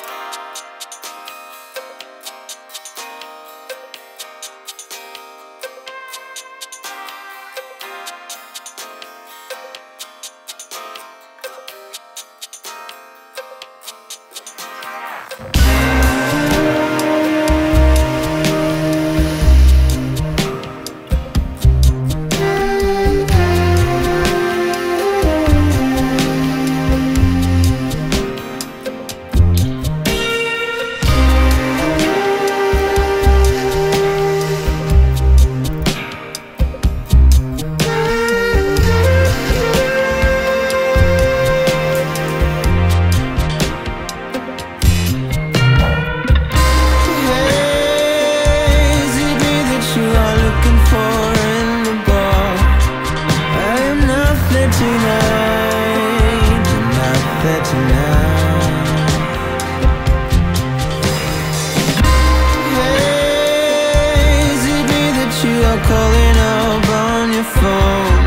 Is tonight, I'm not there tonight. Is it me that you are calling up on your phone?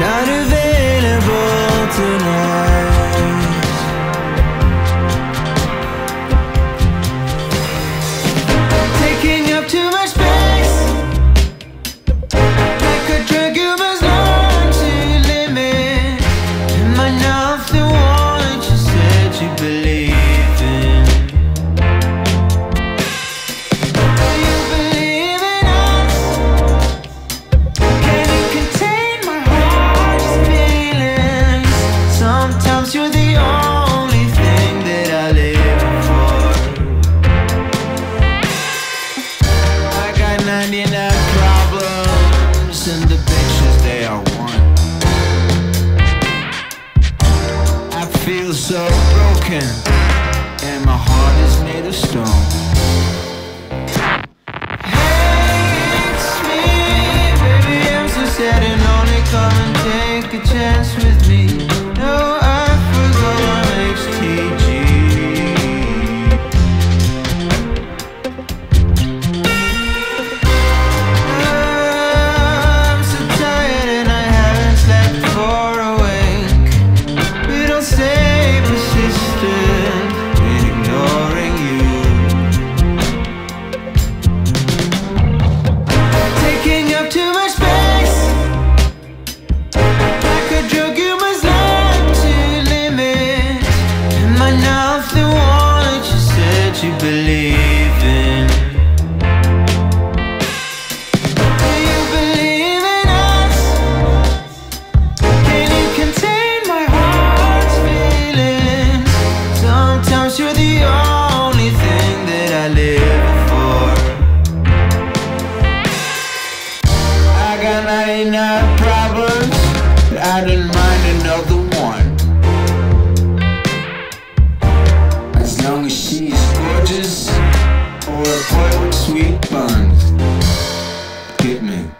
Not available tonight. Sometimes you're the only thing that I live for I got 99 problems and the bitches they are one. I feel so broken and my heart is made of stone. Hey, it's me, baby, I'm so sad and only come and take a chance you believe? for a sweet buns. Hit me.